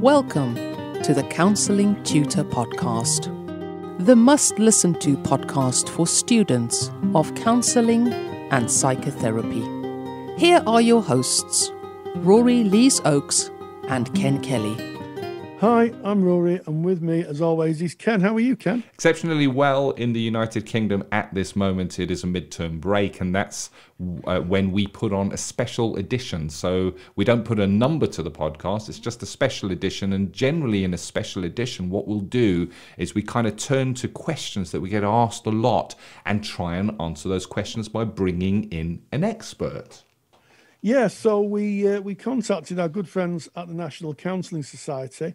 Welcome to the Counseling Tutor Podcast, the must listen to podcast for students of counseling and psychotherapy. Here are your hosts, Rory Lees Oakes and Ken Kelly. Hi, I'm Rory, and with me, as always, is Ken. How are you, Ken? Exceptionally well in the United Kingdom at this moment. It is a midterm break, and that's uh, when we put on a special edition. So we don't put a number to the podcast, it's just a special edition. And generally, in a special edition, what we'll do is we kind of turn to questions that we get asked a lot and try and answer those questions by bringing in an expert. Yeah, so we uh, we contacted our good friends at the National Counselling Society,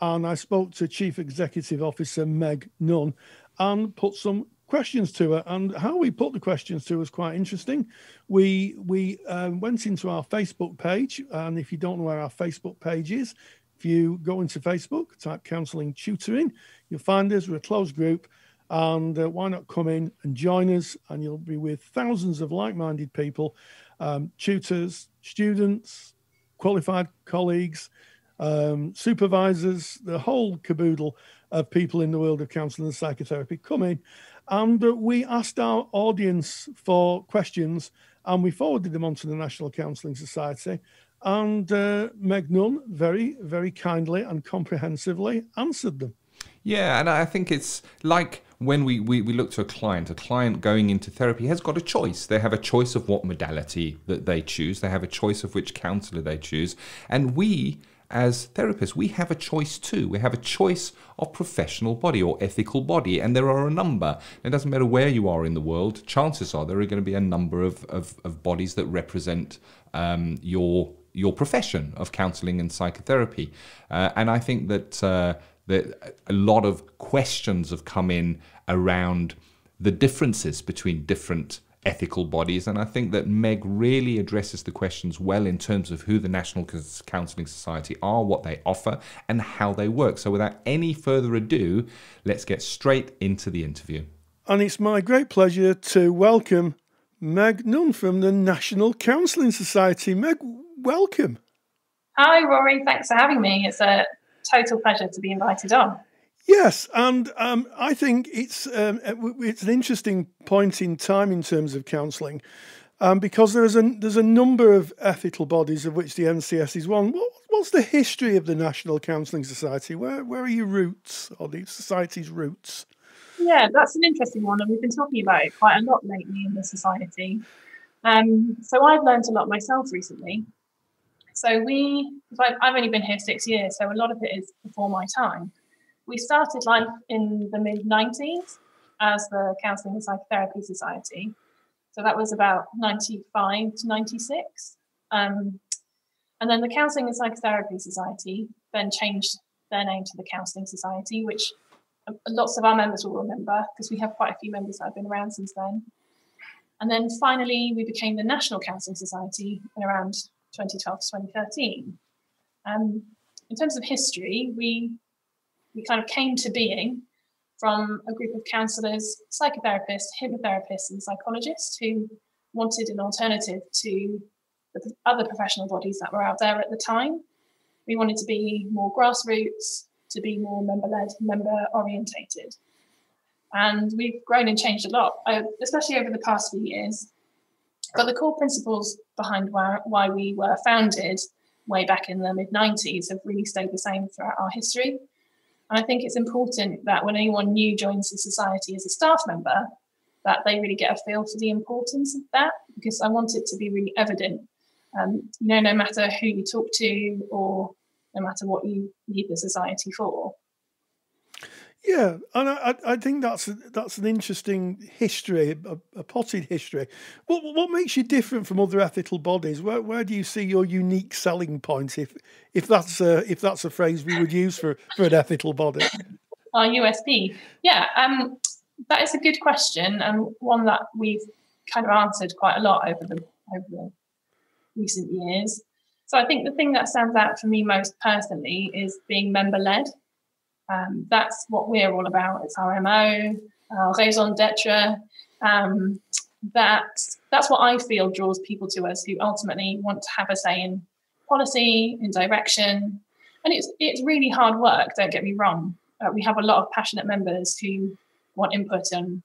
and I spoke to Chief Executive Officer Meg Nunn and put some questions to her. And how we put the questions to her was quite interesting. We we um, went into our Facebook page, and if you don't know where our Facebook page is, if you go into Facebook, type Counselling Tutoring, you'll find us. We're a closed group. And uh, why not come in and join us? And you'll be with thousands of like minded people um, tutors, students, qualified colleagues, um, supervisors, the whole caboodle of people in the world of counselling and psychotherapy come in. And uh, we asked our audience for questions and we forwarded them on to the National Counselling Society. And uh, Meg Nunn very, very kindly and comprehensively answered them. Yeah, and I think it's like when we, we, we look to a client, a client going into therapy has got a choice. They have a choice of what modality that they choose, they have a choice of which counselor they choose. And we, as therapists, we have a choice too. We have a choice of professional body or ethical body, and there are a number. It doesn't matter where you are in the world, chances are there are going to be a number of, of, of bodies that represent um, your your profession of counseling and psychotherapy. Uh, and I think that uh, that a lot of questions have come in around the differences between different ethical bodies. And I think that Meg really addresses the questions well in terms of who the National Counselling Society are, what they offer, and how they work. So without any further ado, let's get straight into the interview. And it's my great pleasure to welcome Meg Nunn from the National Counselling Society. Meg, welcome. Hi, Rory. Thanks for having me. It's a total pleasure to be invited on. Yes, and um, I think it's um, it's an interesting point in time in terms of counselling, um, because there's a there's a number of ethical bodies of which the NCS is one. What, what's the history of the National Counselling Society? Where where are your roots or the society's roots? Yeah, that's an interesting one, and we've been talking about it quite a lot lately in the society. Um, so I've learned a lot myself recently. So we, I've only been here six years, so a lot of it is before my time. We started life in the mid 90s as the Counselling and Psychotherapy Society. So that was about 95 to 96. Um, and then the Counselling and Psychotherapy Society then changed their name to the Counselling Society, which lots of our members will remember because we have quite a few members that have been around since then. And then finally, we became the National Counselling Society in around 2012 to 2013. Um, in terms of history, we we kind of came to being from a group of counsellors, psychotherapists, hypnotherapists, and psychologists who wanted an alternative to the other professional bodies that were out there at the time. We wanted to be more grassroots, to be more member led, member orientated. And we've grown and changed a lot, uh, especially over the past few years. But the core principles behind why we were founded way back in the mid 90s have really stayed the same throughout our history. And I think it's important that when anyone new joins the society as a staff member, that they really get a feel for the importance of that, because I want it to be really evident. Um, you know, no matter who you talk to or no matter what you need the society for, yeah, and I, I think that's that's an interesting history, a, a, potted history. What what makes you different from other ethical bodies? Where where do you see your unique selling point, if if that's a, if that's a phrase we would use for, for an ethical body? Our USP, yeah, um, that is a good question and one that we've kind of answered quite a lot over the over the recent years. So I think the thing that stands out for me most personally is being member led. Um, that's what we're all about. It's our MO, our raison d'etre. Um, that, that's what I feel draws people to us who ultimately want to have a say in policy, in direction, and it's it's really hard work. Don't get me wrong. Uh, we have a lot of passionate members who want input on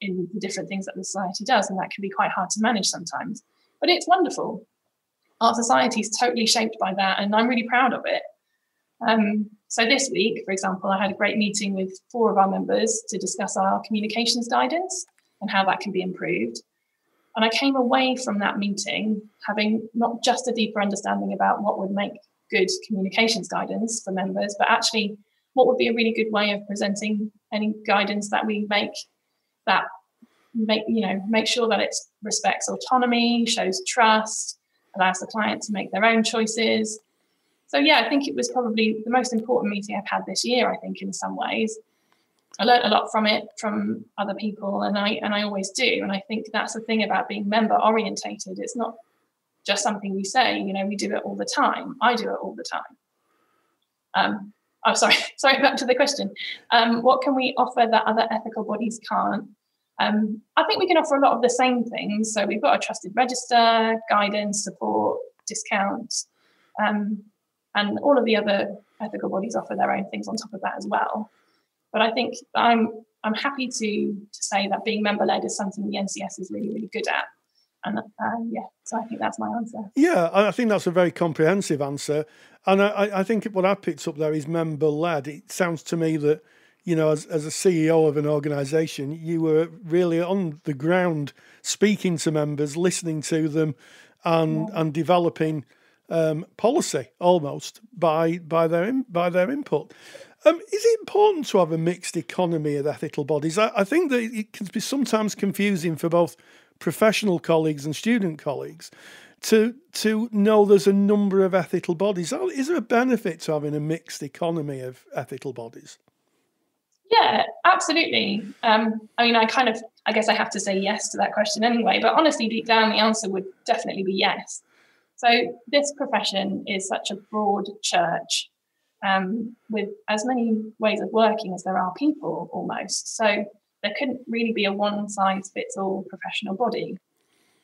in the different things that the society does, and that can be quite hard to manage sometimes. But it's wonderful. Our society is totally shaped by that, and I'm really proud of it. Um, so this week, for example, I had a great meeting with four of our members to discuss our communications guidance and how that can be improved. And I came away from that meeting having not just a deeper understanding about what would make good communications guidance for members, but actually what would be a really good way of presenting any guidance that we make that make you know make sure that it respects autonomy, shows trust, allows the client to make their own choices. So yeah, I think it was probably the most important meeting I've had this year. I think in some ways, I learned a lot from it from other people, and I and I always do. And I think that's the thing about being member orientated. It's not just something we say. You know, we do it all the time. I do it all the time. Um, oh, sorry, sorry. Back to the question. Um, what can we offer that other ethical bodies can't? Um, I think we can offer a lot of the same things. So we've got a trusted register, guidance, support, discounts, um, and all of the other ethical bodies offer their own things on top of that as well. But I think I'm I'm happy to to say that being member led is something the NCS is really really good at. And uh, yeah, so I think that's my answer. Yeah, I think that's a very comprehensive answer. And I, I think what I picked up there is member led. It sounds to me that you know, as, as a CEO of an organization, you were really on the ground speaking to members, listening to them, and yeah. and developing um, policy almost by by their by their input. Um, is it important to have a mixed economy of ethical bodies? I, I, think that it can be sometimes confusing for both professional colleagues and student colleagues to to know there's a number of ethical bodies. Is there a benefit to having a mixed economy of ethical bodies? Yeah, absolutely. Um, I mean, I kind of, I guess I have to say yes to that question anyway, but honestly, deep down, the answer would definitely be yes. So, this profession is such a broad church um, with as many ways of working as there are people almost. So, there couldn't really be a one size fits all professional body.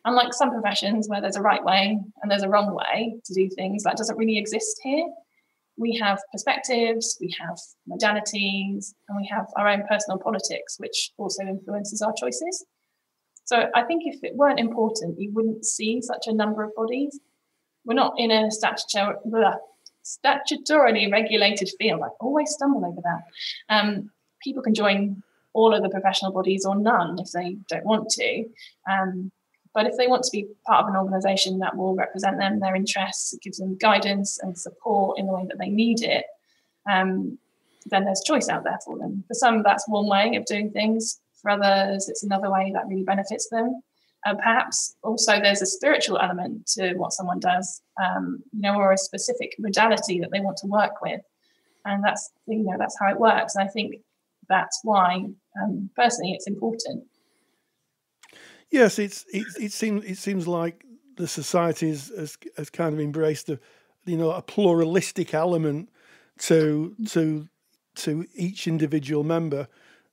Unlike some professions where there's a right way and there's a wrong way to do things, that doesn't really exist here we have perspectives, we have modalities, and we have our own personal politics, which also influences our choices. So I think if it weren't important, you wouldn't see such a number of bodies. We're not in a statutory, statutorily regulated field. I always stumble over that. Um, people can join all of the professional bodies or none if they don't want to. Um, but if they want to be part of an organisation that will represent them, their interests, gives them guidance and support in the way that they need it, um, then there's choice out there for them. For some, that's one way of doing things. For others, it's another way that really benefits them. Uh, perhaps also there's a spiritual element to what someone does, um, you know, or a specific modality that they want to work with, and that's you know that's how it works. And I think that's why, um, personally, it's important Yes, it's it, it seems it seems like the society has, has, has kind of embraced a you know a pluralistic element to to to each individual member,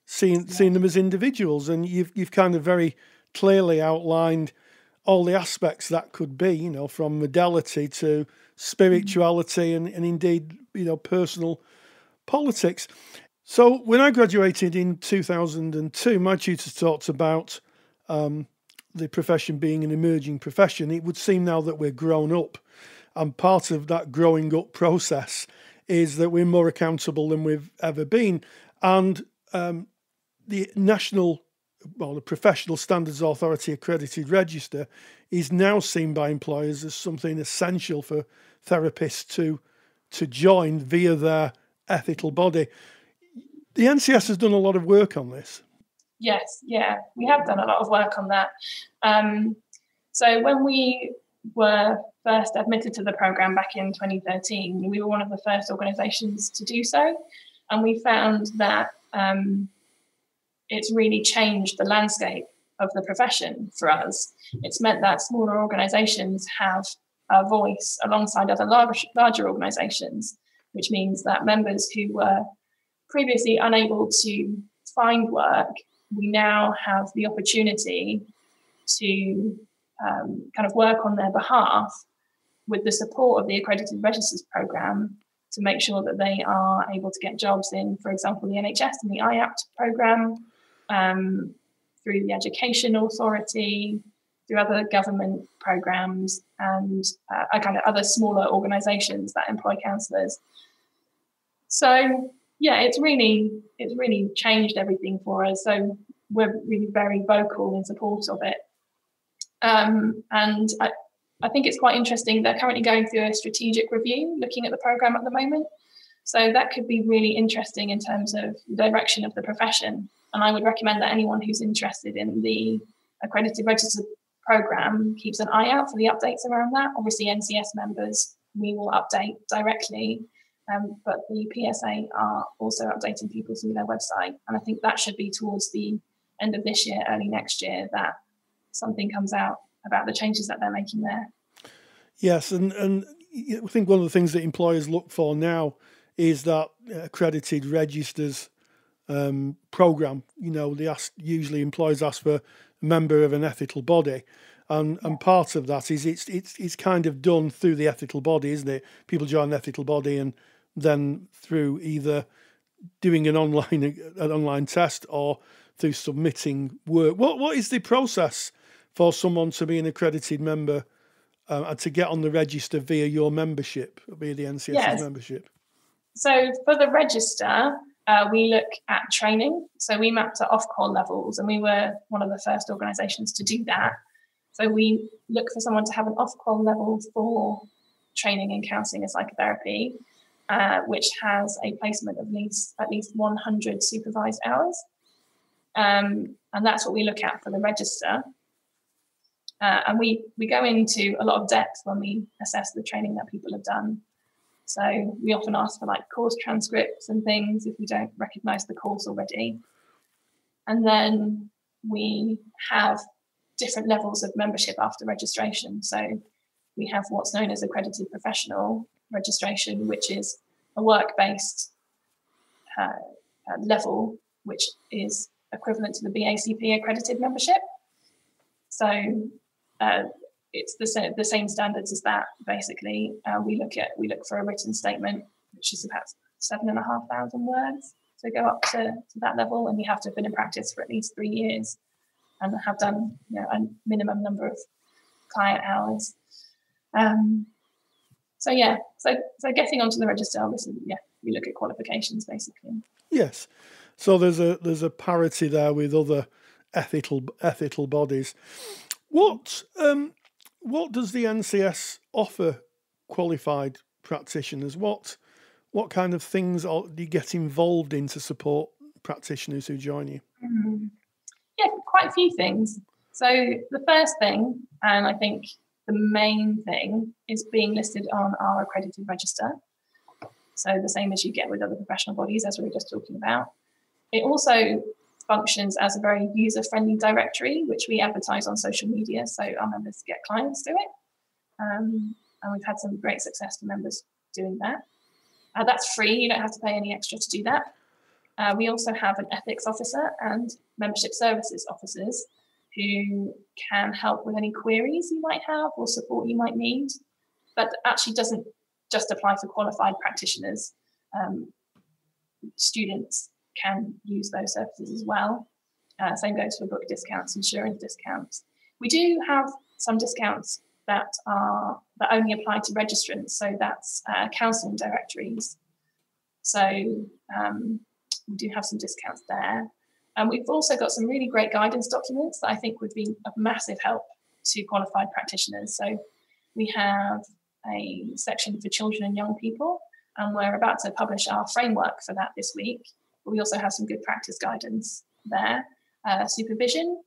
seeing yeah. seeing them as individuals, and you've you've kind of very clearly outlined all the aspects that could be, you know, from modality to spirituality and, and indeed, you know, personal politics. So when I graduated in 2002, my tutors talked about um, the profession being an emerging profession, it would seem now that we're grown up. And part of that growing up process is that we're more accountable than we've ever been. And um, the national, well, the Professional Standards Authority accredited register is now seen by employers as something essential for therapists to to join via their ethical body. The NCS has done a lot of work on this. Yes, yeah, we have done a lot of work on that. Um, so when we were first admitted to the program back in 2013, we were one of the first organisations to do so, and we found that um, it's really changed the landscape of the profession for us. It's meant that smaller organisations have a voice alongside other large, larger organisations, which means that members who were previously unable to find work we now have the opportunity to um, kind of work on their behalf with the support of the accredited registers program to make sure that they are able to get jobs in, for example, the NHS and the IAPT program, um, through the Education Authority, through other government programs, and uh, kind of other smaller organisations that employ counsellors. So yeah, it's really it's really changed everything for us. So we're really very vocal in support of it. Um, and I, I think it's quite interesting. They're currently going through a strategic review looking at the program at the moment. So that could be really interesting in terms of direction of the profession. And I would recommend that anyone who's interested in the accredited register program keeps an eye out for the updates around that. Obviously, NCS members, we will update directly, um, but the PSA are also updating people through their website. And I think that should be towards the end of this year, early next year, that something comes out about the changes that they're making there. Yes, and and I think one of the things that employers look for now is that accredited registers um, program. You know, they ask usually employers ask for a member of an ethical body, and and part of that is it's it's it's kind of done through the ethical body, isn't it? People join the ethical body, and then through either doing an online an online test or through submitting work. What what is the process for someone to be an accredited member uh, and to get on the register via your membership, via the NCS's yes. membership? So for the register, uh, we look at training. So we mapped to Ofqual levels, and we were one of the first organisations to do that. So we look for someone to have an Ofqual level for training in counselling and psychotherapy, uh, which has a placement of least at least 100 supervised hours. Um, and that's what we look at for the register. Uh, and we, we go into a lot of depth when we assess the training that people have done. So we often ask for like course transcripts and things if we don't recognize the course already. And then we have different levels of membership after registration. So we have what's known as accredited professional registration, which is a work based uh, uh, level, which is equivalent to the BACP accredited membership. So uh, it's the same, the same standards as that. Basically, uh, we look at we look for a written statement, which is about seven and a half thousand words to go up to, to that level, and you have to have been in practice for at least three years and have done you know a minimum number of client hours. Um, so yeah, so so getting onto the register, obviously, yeah, we look at qualifications basically. Yes, so there's a there's a parity there with other ethical ethical bodies. What um, what does the NCS offer qualified practitioners? What what kind of things are, do you get involved in to support practitioners who join you? Mm-hmm. Yeah, quite a few things. So the first thing, and I think the main thing, is being listed on our accredited register. So the same as you get with other professional bodies, as we were just talking about. It also functions as a very user-friendly directory, which we advertise on social media, so our members get clients do it. Um, and we've had some great success for members doing that. Uh, that's free; you don't have to pay any extra to do that. Uh, we also have an ethics officer and membership services officers who can help with any queries you might have or support you might need. But actually doesn't just apply for qualified practitioners. Um, students can use those services as well. Uh, same goes for book discounts, insurance discounts. We do have some discounts that are that only apply to registrants, so that's uh, counselling directories. So um, we do have some discounts there. And we've also got some really great guidance documents that I think would be of massive help to qualified practitioners. So we have a section for children and young people, and we're about to publish our framework for that this week. But we also have some good practice guidance there. Uh, supervision,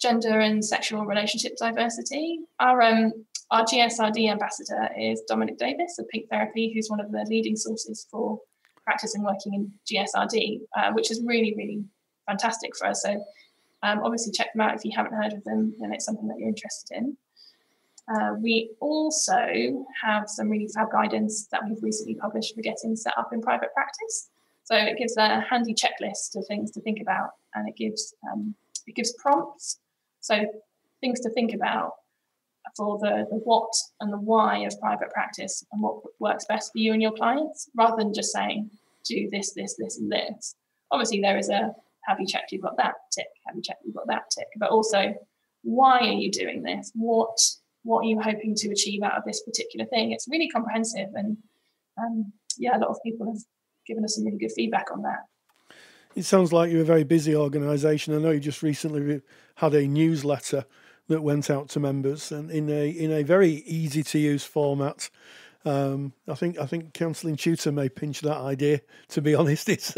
gender and sexual relationship diversity. Our um, our GSRD ambassador is Dominic Davies of Pink Therapy, who's one of the leading sources for practice and working in GSRD, uh, which is really, really fantastic for us. So um, obviously check them out if you haven't heard of them and it's something that you're interested in. Uh, we also have some really fab guidance that we've recently published for getting set up in private practice. So it gives a handy checklist of things to think about, and it gives um, it gives prompts. So things to think about for the, the what and the why of private practice and what works best for you and your clients, rather than just saying, do this, this, this, and this. Obviously, there is a have you checked you've got that tick? Have you checked you've got that tick? But also, why are you doing this? What what are you hoping to achieve out of this particular thing? It's really comprehensive, and um, yeah, a lot of people have given us some really good feedback on that. It sounds like you're a very busy organisation. I know you just recently had a newsletter that went out to members and in a in a very easy to use format. Um, I think I think counselling tutor may pinch that idea. To be honest, it's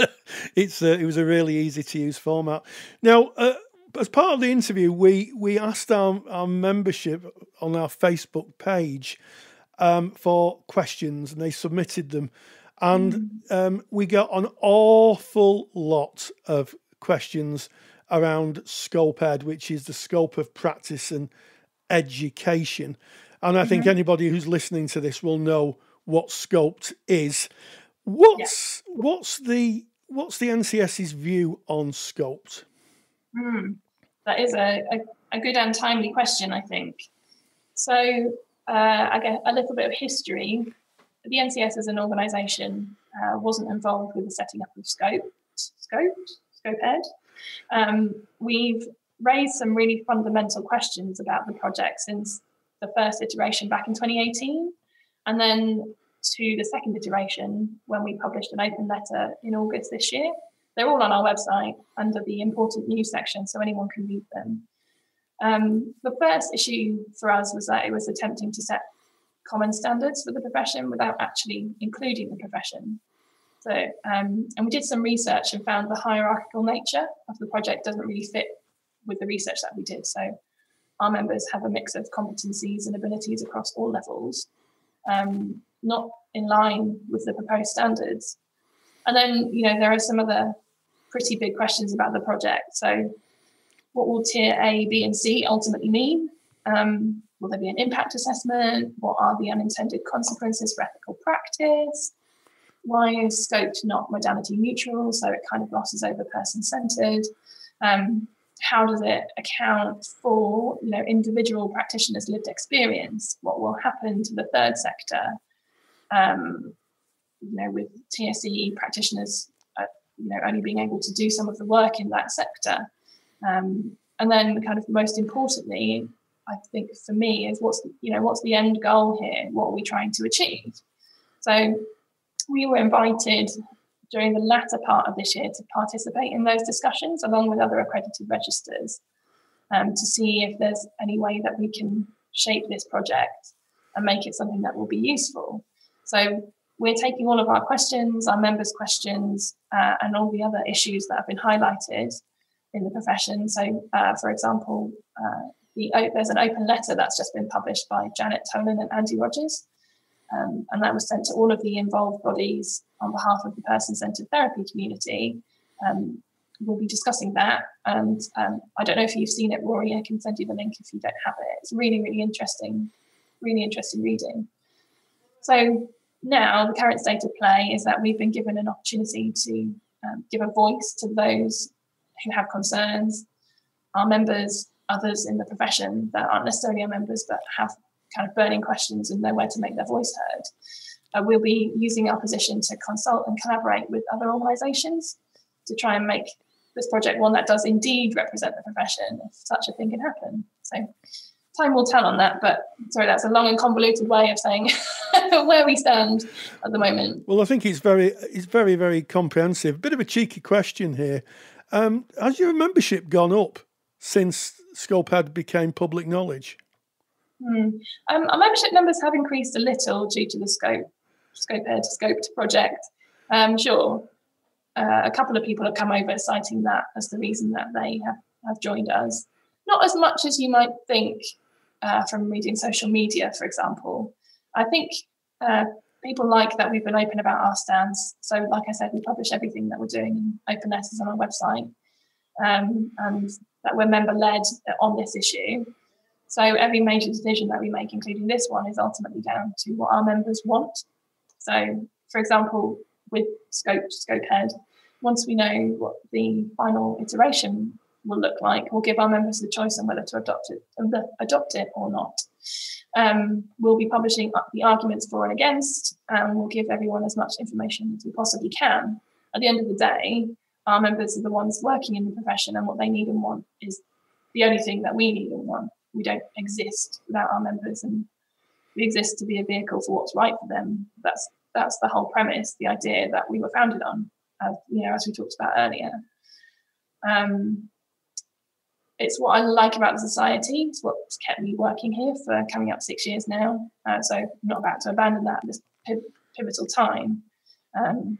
it's uh, it was a really easy to use format. Now, uh, as part of the interview, we we asked our, our membership on our Facebook page um, for questions, and they submitted them, and mm. um, we got an awful lot of questions around Scope Ed, which is the scope of practice and education. And I mm-hmm. think anybody who's listening to this will know what Scoped is. What's yeah. what's the what's the NCS's view on Scoped? Mm, that is a, a, a, good and timely question, I think. So uh, I get a little bit of history. The NCS as an organisation uh, wasn't involved with the setting up of Scope, Scope, Scope. Um, we've raised some really fundamental questions about the project since the first iteration back in 2018, and then to the second iteration when we published an open letter in August this year. They're all on our website under the important news section, so anyone can read them. Um, the first issue for us was that it was attempting to set common standards for the profession without actually including the profession. So, um, and we did some research and found the hierarchical nature of the project doesn't really fit with the research that we did. So, our members have a mix of competencies and abilities across all levels, um, not in line with the proposed standards. And then, you know, there are some other pretty big questions about the project. So, what will tier A, B, and C ultimately mean? Um, will there be an impact assessment? What are the unintended consequences for ethical practice? why is scoped not modality neutral? So it kind of glosses over person centered. Um, how does it account for you know individual practitioners' lived experience? What will happen to the third sector? Um, you know, with TSE practitioners, uh, you know, only being able to do some of the work in that sector. Um, and then, kind of most importantly, I think for me is what's you know what's the end goal here? What are we trying to achieve? So we were invited during the latter part of this year to participate in those discussions along with other accredited registers um, to see if there's any way that we can shape this project and make it something that will be useful. So we're taking all of our questions, our members' questions, uh, and all the other issues that have been highlighted in the profession. So, uh, for example, uh, the, there's an open letter that's just been published by Janet Tolan and Andy Rogers um, and that was sent to all of the involved bodies on behalf of the person centered therapy community. Um, we'll be discussing that. And um, I don't know if you've seen it, Rory. I can send you the link if you don't have it. It's really, really interesting, really interesting reading. So now the current state of play is that we've been given an opportunity to um, give a voice to those who have concerns, our members, others in the profession that aren't necessarily our members but have kind of burning questions and know where to make their voice heard. Uh, we'll be using our position to consult and collaborate with other organisations to try and make this project one that does indeed represent the profession, if such a thing can happen. So time will tell on that, but sorry, that's a long and convoluted way of saying where we stand at the moment. Well, I think it's very, it's very, very comprehensive. Bit of a cheeky question here. Um, has your membership gone up since Scoped became public knowledge? Hmm. Um, our membership numbers have increased a little due to the scope, scope ed, scoped project. Um, sure, uh, a couple of people have come over citing that as the reason that they have, have joined us. Not as much as you might think uh, from reading social media, for example. I think uh, people like that we've been open about our stance. So, like I said, we publish everything that we're doing in open letters on our website, um, and that we're member led on this issue. So every major decision that we make, including this one, is ultimately down to what our members want. So, for example, with Scope, Scope Ed, once we know what the final iteration will look like, we'll give our members the choice on whether to adopt it, adopt it or not. Um, we'll be publishing the arguments for and against, and we'll give everyone as much information as we possibly can. At the end of the day, our members are the ones working in the profession, and what they need and want is the only thing that we need and want. We don't exist without our members, and we exist to be a vehicle for what's right for them. That's that's the whole premise, the idea that we were founded on, as, you know, as we talked about earlier. Um, it's what I like about the society. It's what's kept me working here for coming up six years now. Uh, so I'm not about to abandon that at this pivotal time. Um,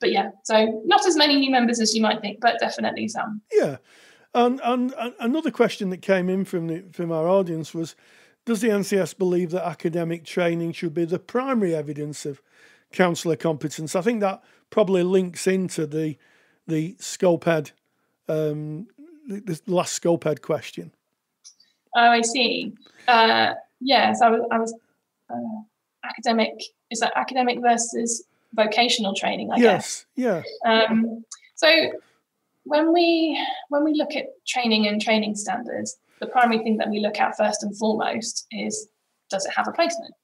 but yeah, so not as many new members as you might think, but definitely some. Yeah, and and, and another question that came in from the, from our audience was, does the NCS believe that academic training should be the primary evidence of counsellor competence? I think that probably links into the the SCOPED um, the last SCOPED question. Oh, I see. Uh, yes, I was, I was uh, academic. Is that academic versus vocational training? I yes. Guess. Yeah. Um, so when we when we look at training and training standards, the primary thing that we look at first and foremost is does it have a placement?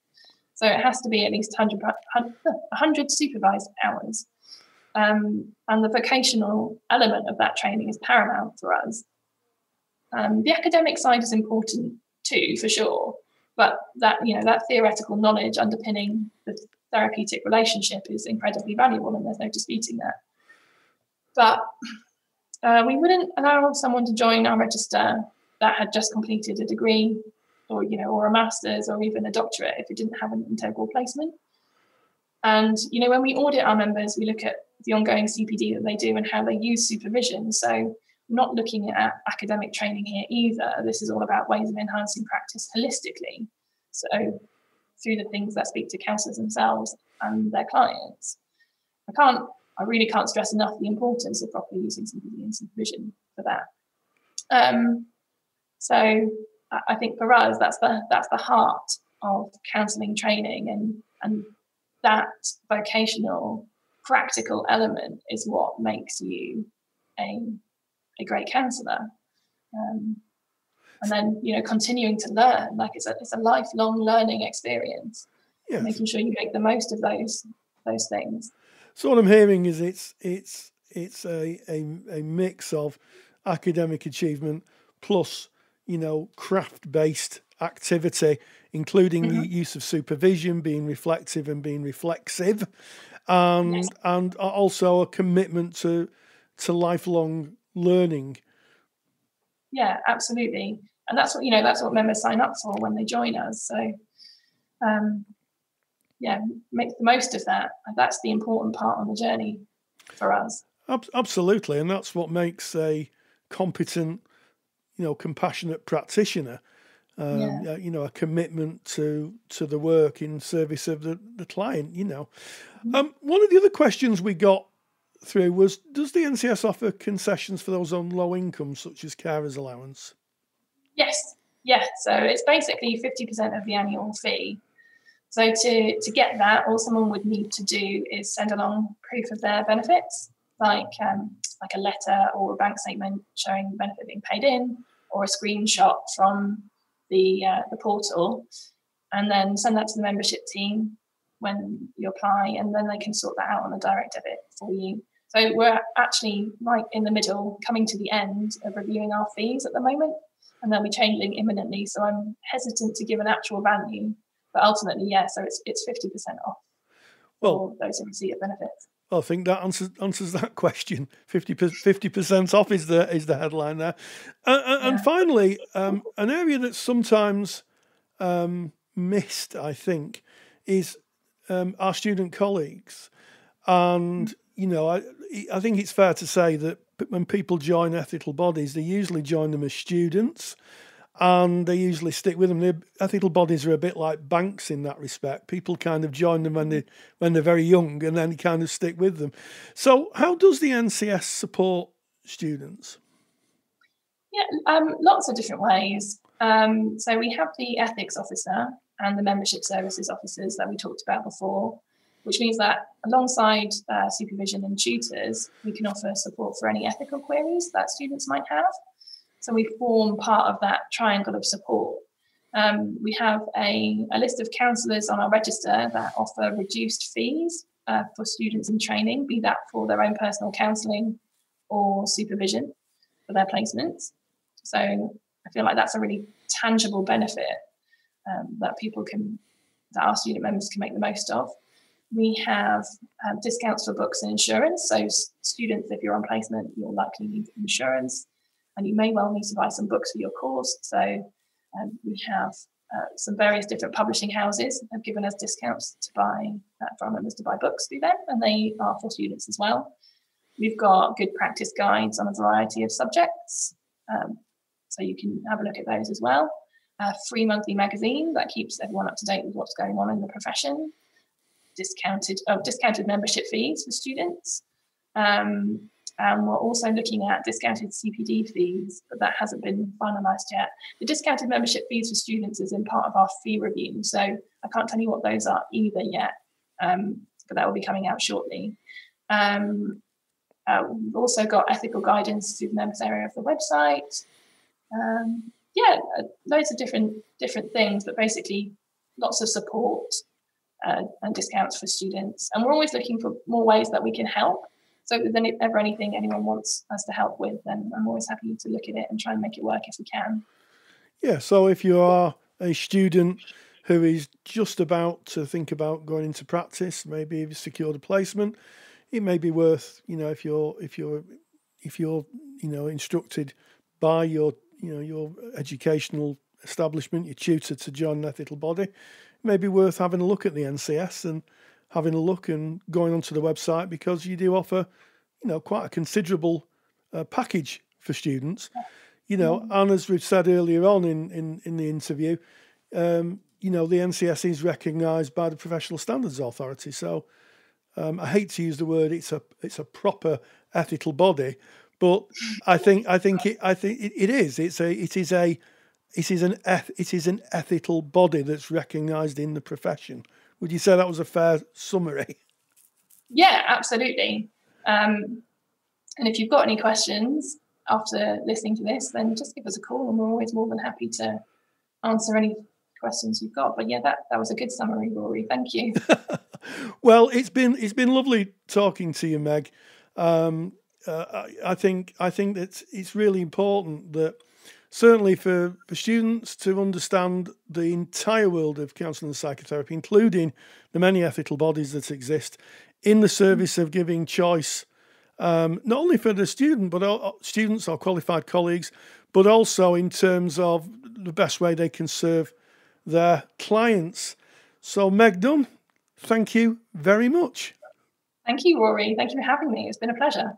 So it has to be at least 100, 100 supervised hours. Um, and the vocational element of that training is paramount for us. Um, the academic side is important too, for sure, but that you know that theoretical knowledge underpinning the therapeutic relationship is incredibly valuable, and there's no disputing that. But uh, we wouldn't allow someone to join our register that had just completed a degree, or you know, or a master's, or even a doctorate if it didn't have an integral placement. And you know, when we audit our members, we look at the ongoing CPD that they do and how they use supervision. So not looking at academic training here either. This is all about ways of enhancing practice holistically. So through the things that speak to counsellors themselves and their clients. I can't, I really can't stress enough the importance of properly using CPD and supervision for that. Um, so I think for us, that's the that's the heart of counselling training and and that vocational practical element is what makes you a, a great counsellor. Um, and then, you know, continuing to learn, like it's a, it's a lifelong learning experience. Yes. Making sure you make the most of those those things. So what I'm hearing is it's it's it's a, a, a mix of academic achievement plus, you know, craft based activity, including mm-hmm. the use of supervision, being reflective and being reflexive, and yes. and also a commitment to to lifelong learning. Yeah, absolutely, and that's what you know. That's what members sign up for when they join us. So, um, yeah, make the most of that. That's the important part on the journey for us. Absolutely, and that's what makes a competent, you know, compassionate practitioner um, yeah. you know, a commitment to to the work in service of the, the client. You know, mm-hmm. um, one of the other questions we got through was: Does the NCS offer concessions for those on low income, such as carers allowance? Yes, yes. So it's basically fifty percent of the annual fee. So to to get that, all someone would need to do is send along proof of their benefits, like um, like a letter or a bank statement showing the benefit being paid in, or a screenshot from the uh, the portal, and then send that to the membership team when you apply, and then they can sort that out on a direct debit for you. So we're actually right in the middle, coming to the end of reviewing our fees at the moment, and they'll be changing imminently. So I'm hesitant to give an actual value, but ultimately, yeah. So it's it's fifty percent off well, for those receipt of benefits. I think that answers answers that question. 50 percent off is the is the headline there. Uh, yeah. And finally, um, an area that's sometimes um, missed, I think, is um, our student colleagues. And you know, I I think it's fair to say that when people join ethical bodies, they usually join them as students and they usually stick with them. The ethical bodies are a bit like banks in that respect. People kind of join them when they when they're very young, and then kind of stick with them. So, how does the NCS support students? Yeah, um, lots of different ways. Um, so we have the ethics officer and the membership services officers that we talked about before, which means that alongside uh, supervision and tutors, we can offer support for any ethical queries that students might have. So we form part of that triangle of support. Um, we have a, a, list of counsellors on our register that offer reduced fees uh, for students in training, be that for their own personal counselling or supervision for their placements. So I feel like that's a really tangible benefit um, that people can, that our student members can make the most of. We have um, discounts for books and insurance. So students, if you're on placement, you'll likely need insurance and you may well need to buy some books for your course. So um, we have uh, some various different publishing houses have given us discounts to buy uh, for our members to buy books through them, and they are for students as well. We've got good practice guides on a variety of subjects, um, so you can have a look at those as well. A free monthly magazine that keeps everyone up to date with what's going on in the profession. Discounted, oh, discounted membership fees for students. Um, and we're also looking at discounted CPD fees, but that hasn't been finalised yet. The discounted membership fees for students is in part of our fee review, so I can't tell you what those are either yet, um, but that will be coming out shortly. Um, uh, we've also got ethical guidance through the members area of the website. Um, yeah, uh, loads of different different things, but basically lots of support uh, and discounts for students. And we're always looking for more ways that we can help. So if there's ever anything anyone wants us to help with, then I'm always happy to look at it and try and make it work if we can. Yeah. So if you are a student who is just about to think about going into practice, maybe you've secured a placement, it may be worth, you know, if you're if you're if you're you know instructed by your you know your educational establishment, your tutor to join an ethical body, it may be worth having a look at the NCS and having a look and going onto the website because you do offer, you know, quite a considerable uh, package for students. You know, mm. and as we've said earlier on in in, in the interview, um, you know, the NCS is recognised by the Professional Standards Authority. So um, I hate to use the word it's a it's a proper ethical body, but I think I think it I think it, it is. It's a it is a it is an eth- it is an ethical body that's recognised in the profession. Would you say that was a fair summary? Yeah, absolutely. Um, and if you've got any questions after listening to this, then just give us a call, and we're always more than happy to answer any questions you've got. But yeah, that, that was a good summary, Rory. Thank you. well, it's been it's been lovely talking to you, Meg. Um, uh, I, I think I think that it's really important that certainly for, for students to understand the entire world of counselling and psychotherapy, including the many ethical bodies that exist, in the service of giving choice, um, not only for the student, but all, students or qualified colleagues, but also in terms of the best way they can serve their clients. So, Meg Nunn, thank you very much. Thank you, Rory. Thank you for having me. It's been a pleasure.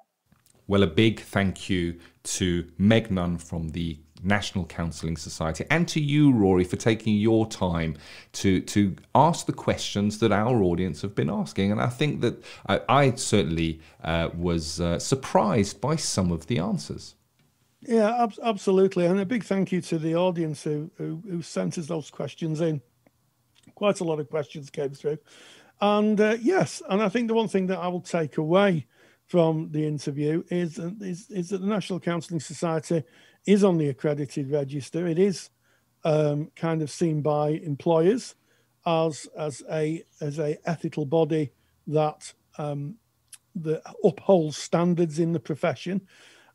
Well, a big thank you to Meg Nunn from the National Counselling Society, and to you, Rory, for taking your time to to ask the questions that our audience have been asking. And I think that I, I certainly uh, was uh, surprised by some of the answers. Yeah, ab- absolutely, and a big thank you to the audience who, who, who sent us those questions in. Quite a lot of questions came through, and uh, yes, and I think the one thing that I will take away from the interview is, is, is that the National Counselling Society is on the accredited register. It is um, kind of seen by employers as as a as a ethical body that um, that upholds standards in the profession.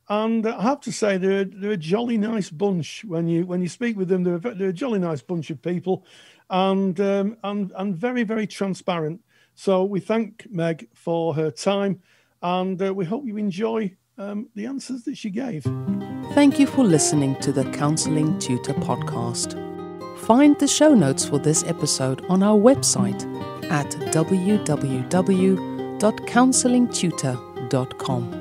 And I have to say, they're they're a jolly nice bunch when you when you speak with them. They're a, they're a jolly nice bunch of people, and um, and and very very transparent. So we thank Meg for her time, and uh, we hope you enjoy um, the answers that she gave. Thank you for listening to the Counseling Tutor podcast. Find the show notes for this episode on our website at www.counsellingtutor.com.